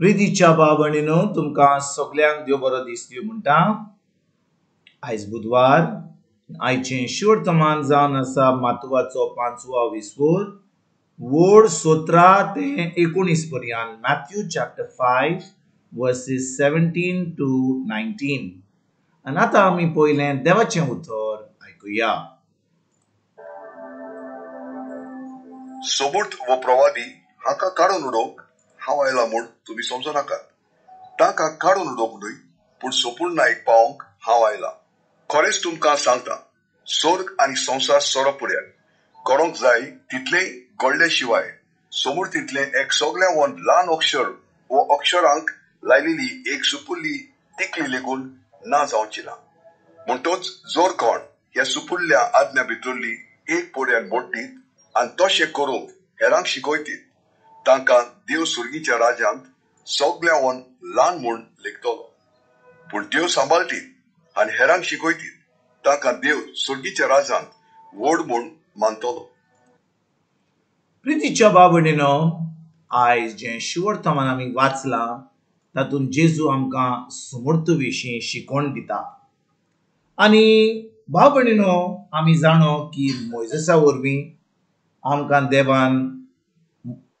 प्रितीच्या बाबणीन तुमकां सगल्यांक देव बरो दीस दिवं म्हणटा. आयज बुधवार आयचें शिवर्थमान जावन आसा मातुवाचो पांचवो विस्वोर वोड सोतरा ते एकुणीस पर्यंत Matthew chapter five verses seventeen to nineteen आनी आतां आमी पयलें देवाचें उतर आयकुया सोबूत व प्रवादी हाका काडून उडोवंक हांव आयला म्हूण तुमी समजो नाकात ताका काडून उडोवंक न्हय पूण सोपून नायक पावोवंक हांव आयला खरेंच तुमकां सांगता स्वर्ग आनी संवसार सोरो पुऱ्यान कोणोंक जाय तितलेय घडले शिवाय समोर तितलें एक सगळ्या वन ल्हान अक्षर वो अक्षरांक लायलेली एक सुपुल्ली तिकली लेगून ना जावची ना म्हणटोच जोर कोण ह्या सुपुल्ल्या आज्ञा भितरली एक पोड्यान मोडटीत आनी तशें करूंक हेरांक शिकयतीत तांकां देव सुर्गीच्या राज्यांत सगळ्या वन ल्हान म्हूण लेखतलो पूण देव सांबाळटीत आनी हेरांक शिकयतीत तांकां देव सुर्गीच्या राज्यांत व्हड म्हूण मानतलो प्रितीच्या बाबणीनो आयज जें शिवर्तमान आमी वाचलां तातूंत जेजू आमकां समर्थ विशीं शिकवण दिता आनी बाबणीनो आमी जाणो की मोयजसा वरवीं आमकां देवान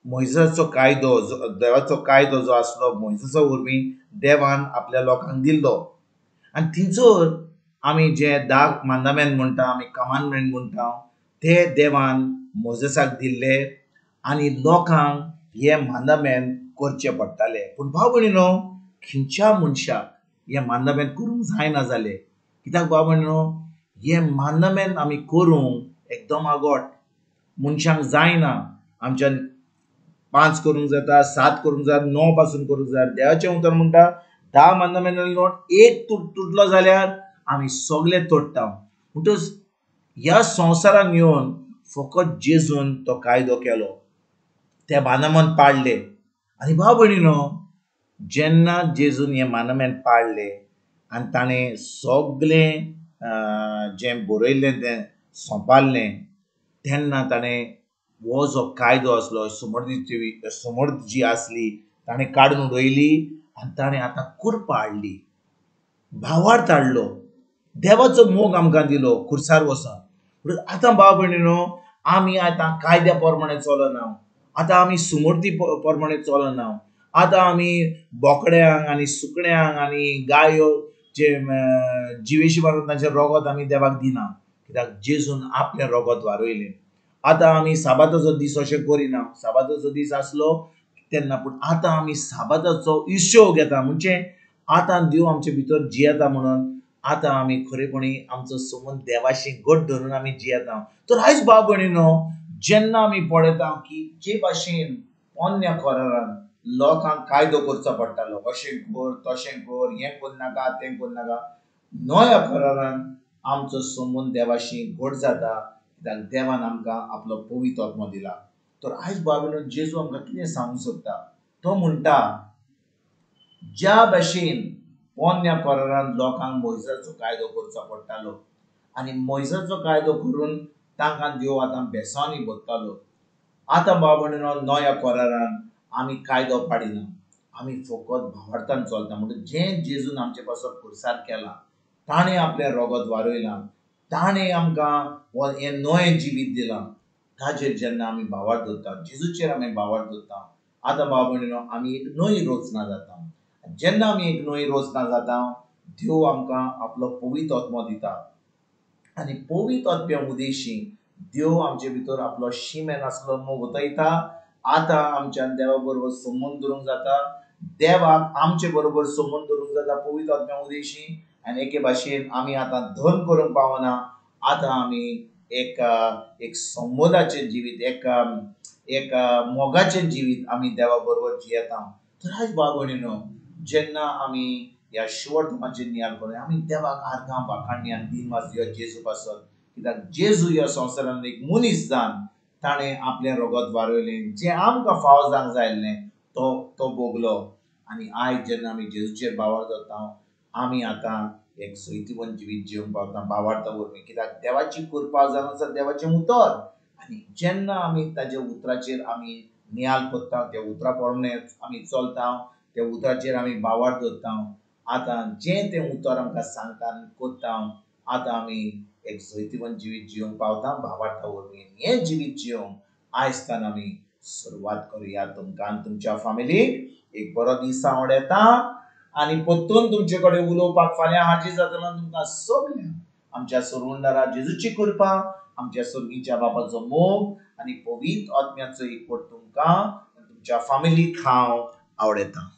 मोयजसाचो कायदो जो देवाचो कायदो जो आसलो मोयजसा उर्मी देवान आपल्या लोकांक दिल्लो. आनी थिंचोर आमी जे धा मांदामेंट म्हणटा आमी कमांडमेंट म्हणटा ते देवान मोजसाक दिल्ले आनी लोकांक हे मांदामेंट करचे पडटाले. पूण भाव भयणीनो खंयच्या मनशाक हे मांदामेंट करूंक जायना जालें. कित्याक भाव भयणीनो हे मांदामेंट आमी करूंक एकदम आगोट. मनशांक जायना. आमच्यान पांच करूंक जाता सात करूंक जाता णवपासून करूंक जाता देवाचें उतर म्हणटा धा मांदामेंटांतलो नोट एक तुट तुटलो जाल्यार आमी सगळे तोडटा म्हणटच ह्या संवसारान येवन फकत जेजून तो कायदो केलो. ते मानमन पाळले आनी भाव भयणीनो जेन्ना जेजून हे मानमेन पाळले आनी ताणें सगळें जें बरयल्लें तें सोंपारलें तेन्ना ताणें हो जो कायदो आसलो समर्थीची समर्थ जी आसली ताणें काडून उडयली आनी ताणें आतां कुरपा हाडली. भावार्थ हाडलो देवाचो मोग आमकां दिलो खुर्सार वचोन आतां भाव भयणीनो आमी आतां कायद्या प्रमाणे चलना. आतां आमी सुमर्ती प्रमाणे चलना. आतां आमी बोकड्यांक आनी सुकण्यांक आनी गायो जे जिवेशी मारून तांचे रगत आमी देवाक दिना. कित्याक जेजून आपलें रगत वारयलें. आतां आमी साबाताचो दीस अशें करिना साबाताचो दीस आसलो तेन्ना पूण आतां आमी साबाताचो इश्यो घेता म्हणजे आतां देव आमचे भितर जियेता म्हणून आतां आमी खरेपणी आमचो संबंद देवाशी घट धरून आमी जियेता तर आयज भाव भयणीनो जेन्ना आमी पळयता की जे भाशेन पोन्न्या खोरारान लोकांक कायदो करचो पडटालो अशें कर तशें कर हें करनाका तें करनाका नव्या खोरारान आमचो संबंद देवाशी घट जाता कित्याक देवान आमकां आपलो पवित्र आत्मो दिला. तर आयज भाव जेजू आमकां कितें सांगूंक सोदता तो म्हणटा ज्या भाशेन पोन्न्या कोरारान लोकांक मोयजाचो कायदो करचो पडटालो आनी मोयजाचो कायदो करून तांकां देव आतां बेसांनी भोगतालो आतां भाव नव्या कोरारान आमी कायदो पाडिना. आमी फकत भावार्थान चलता. म्हणटा जें जेजून आमचे पासून खुरसार केला ताणें आपलें रगत वारयलां ताणें आमकां हो हें नवें जिवीत दिलां. ताचेर जेन्ना आमी भावार्थ धरता जेजूचेर आमी भावार्थ धरता आतां भाव भयणीनो आमी एक नवी रोचना जाता. जेन्ना आमी एक नवी रोचना जाता देव आमकां आपलो पवित्र आत्मो दिता. आनी पवित्र आत्म्या उदेशी देव आमचे भितर आपलो शिमेन आसलो मोग उतयता आतां आमच्यान देवा बरोबर संबंद दवरूंक जाता. देवाक आमचे बरोबर संबंद दवरूंक जाता पवित्र आत्म्या उदेशी. आनी एके भाशेन आमी आतां धन करूंक पावना आतां आमी एक एक संबंदाचें जिवीत एक एक मोगाचें जिवीत आमी देवा बरोबर जियेता तर आज भाव जेन्ना आमी ह्या शिवर्तमाचेर नियाळ करून आमी देवाक आर्गां भाखांडी दिन दिनवास दिवया जेजू पासत कित्याक जेजू ह्या संवसारान एक मनीस जावन ताणें आपलें रगत वारयलें जें आमकां फाव जावंक जाय तो तो भोगलो. आनी आयज जेन्ना आमी जेजूचेर बावार जाता आमी आतां एक सैतीवन जिवीत जिवंक पावता भावार्था वरवीं कित्याक देवाची कृपा जावन आसा देवाचें उतर. आनी जेन्ना आमी ताच्या उतराचेर आमी नियाल कोत्ता त्या उतरा प्रमाणे आमी चलता त्या उतराचेर आमी बावार दवरता आतां जें तें उतर आमकां सांगता आनी कोत्ता आतां आमी एक जैतिवंत जिवीत जिवंक पावता भावार्था वरवीं हें जिवीत जिवंक आयजतान आमी सुरवात करुया. तुमकां आनी तुमच्या फॅमिलीक एक बरो दीस आवड येता आनी परतून तुमचे कडेन उलोवपाक फाल्यां हाजी जातना तुमकां सगल्यांक आमच्या सुरवंडारा जेजूची कृपा आमच्या सर्गीच्या बापाचो मोग आनी पवित्र आत्म्याचो एकवट तुमकां तुमच्या फॅमिलीक हांव आवडयतां